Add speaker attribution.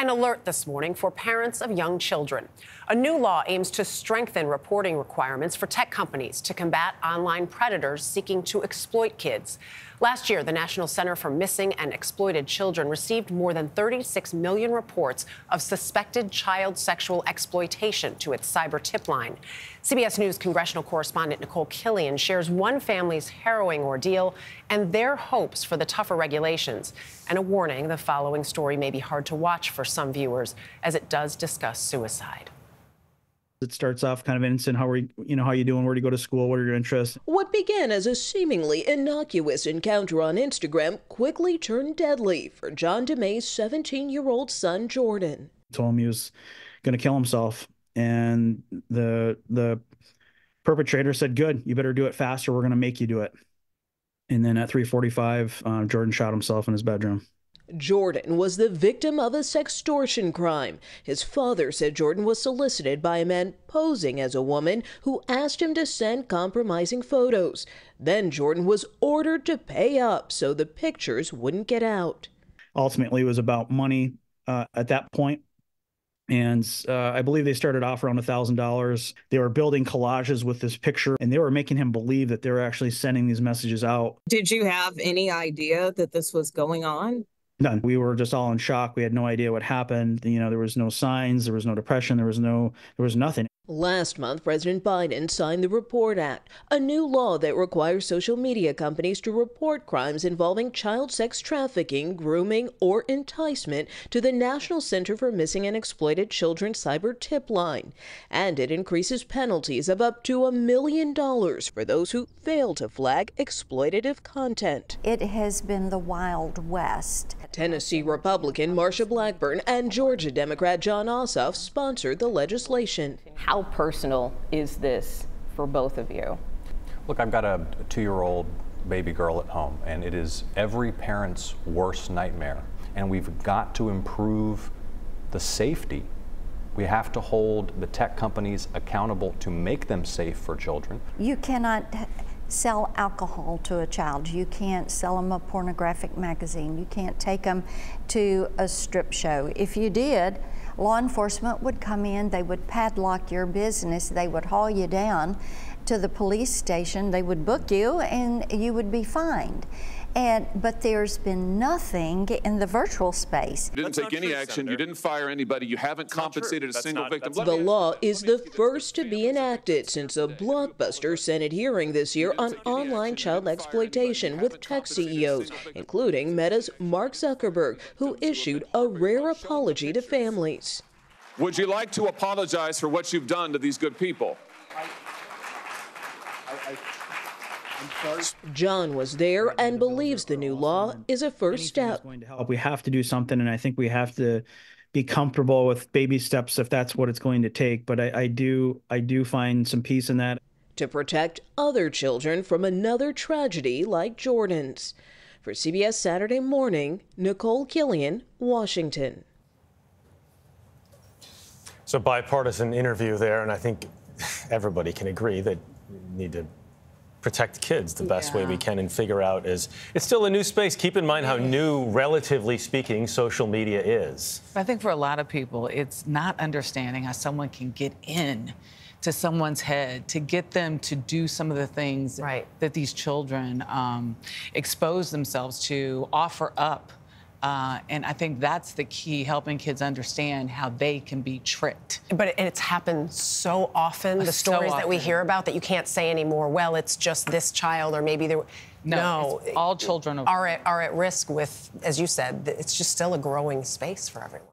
Speaker 1: An alert this morning for parents of young children. A new law aims to strengthen reporting requirements for tech companies to combat online predators seeking to exploit kids. Last year, the National Center for Missing and Exploited Children received more than 36 million reports of suspected child sexual exploitation to its cyber tip line. CBS News congressional correspondent Nicole Killion shares one family's harrowing ordeal and their hopes for the tougher regulations. And a warning the following story may be hard to watch for some viewers as it does discuss suicide.
Speaker 2: It starts off kind of innocent. How are you, you know, how you doing? Where do you go to school? What are your interests?
Speaker 3: What began as a seemingly innocuous encounter on Instagram quickly turned deadly for John DeMay's 17-year-old son, Jordan.
Speaker 2: Told him he was going to kill himself, and the the perpetrator said, "Good, you better do it faster. We're going to make you do it." And then at 3:45, uh, Jordan shot himself in his bedroom.
Speaker 3: Jordan was the victim of a sextortion crime. His father said Jordan was solicited by a man posing as a woman who asked him to send compromising photos. Then Jordan was ordered to pay up so the pictures wouldn't get out.
Speaker 2: Ultimately, it was about money uh, at that point. And uh, I believe they started off around $1,000. They were building collages with this picture and they were making him believe that they were actually sending these messages out.
Speaker 4: Did you have any idea that this was going on?
Speaker 2: None. We were just all in shock. We had no idea what happened. You know, there was no signs, there was no depression, there was no, there was nothing.
Speaker 3: Last month, President Biden signed the Report Act, a new law that requires social media companies to report crimes involving child sex trafficking, grooming, or enticement to the National Center for Missing and Exploited Children cyber tip line. And it increases penalties of up to a million dollars for those who fail to flag exploitative content.
Speaker 5: It has been the Wild West.
Speaker 3: Tennessee Republican Marsha Blackburn and Georgia Democrat Jon Ossoff sponsored the legislation.
Speaker 6: How personal is this for both of you?
Speaker 7: Look, I've got a two year old baby girl at home, and it is every parent's worst nightmare. And we've got to improve the safety. We have to hold the tech companies accountable to make them safe for children.
Speaker 5: You cannot sell alcohol to a child. You can't sell them a pornographic magazine. You can't take them to a strip show. If you did, law enforcement would come in, they would padlock your business, they would haul you down to the police station, they would book you, and you would be fined. And but there's been nothing in the virtual space.
Speaker 8: You didn't take any true, action. Senator. You didn't fire anybody. You haven't that's compensated a single not, victim.
Speaker 3: The law is the first to be enacted since a blockbuster Senate hearing this year on online child exploitation with tech CEOs, including Meta's Mark Zuckerberg, who issued a rare apology to families.
Speaker 8: Would you like to apologize for what you've done to these good people? I,
Speaker 3: I, I, John was there and believes the new law is a first step.
Speaker 2: We have to do something, and I think we have to be comfortable with baby steps if that's what it's going to take. But I, I do, I do find some peace in that.
Speaker 3: To protect other children from another tragedy like Jordan's. For CBS Saturday Morning, Nicole Killion, Washington.
Speaker 9: So bipartisan interview there, and I think everybody can agree that we need to protect kids the best yeah. way we can and figure out is it's still a new space. Keep in mind how new, relatively speaking, social media is.
Speaker 10: I think for a lot of people, it's not understanding how someone can get in to someone's head to get them to do some of the things right. that these children um, expose themselves to, offer up uh, and I think that's the key, helping kids understand how they can be tricked.
Speaker 1: But it's happened so often, the so stories often. that we hear about that you can't say anymore, well, it's just this child, or maybe there.
Speaker 10: No, no all children
Speaker 1: are at, are at risk with, as you said, it's just still a growing space for everyone.